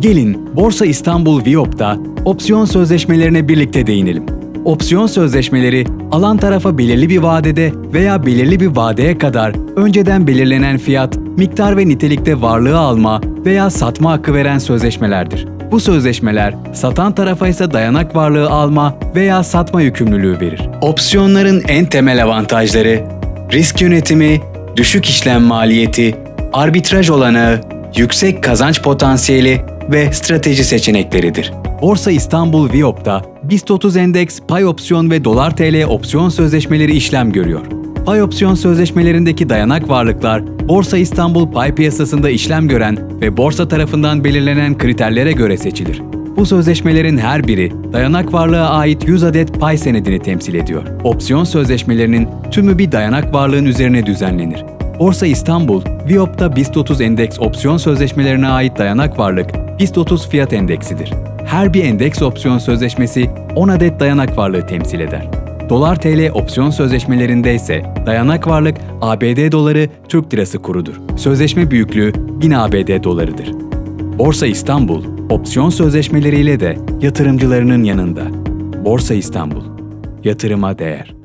Gelin Borsa İstanbul Viyop'ta opsiyon sözleşmelerine birlikte değinelim. Opsiyon sözleşmeleri alan tarafa belirli bir vadede veya belirli bir vadeye kadar önceden belirlenen fiyat, miktar ve nitelikte varlığı alma veya satma hakkı veren sözleşmelerdir. Bu sözleşmeler satan tarafa ise dayanak varlığı alma veya satma yükümlülüğü verir. Opsiyonların en temel avantajları risk yönetimi, düşük işlem maliyeti, arbitraj olanağı, yüksek kazanç potansiyeli ve strateji seçenekleridir. Borsa İstanbul Viyop'ta BIST 30 Endeks, pay opsiyon ve dolar TL opsiyon sözleşmeleri işlem görüyor. Pay opsiyon sözleşmelerindeki dayanak varlıklar, Borsa İstanbul pay piyasasında işlem gören ve borsa tarafından belirlenen kriterlere göre seçilir. Bu sözleşmelerin her biri dayanak varlığa ait 100 adet pay senedini temsil ediyor. Opsiyon sözleşmelerinin tümü bir dayanak varlığın üzerine düzenlenir. Borsa İstanbul, Viyop'ta BIST 30 endeks opsiyon sözleşmelerine ait dayanak varlık BIST 30 fiyat endeksidir. Her bir endeks opsiyon sözleşmesi 10 adet dayanak varlığı temsil eder. Dolar TL opsiyon sözleşmelerinde ise dayanak varlık ABD doları Türk lirası kurudur. Sözleşme büyüklüğü 1000 ABD dolarıdır. Borsa İstanbul, opsiyon sözleşmeleriyle de yatırımcılarının yanında. Borsa İstanbul, yatırıma değer.